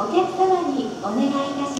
お客様に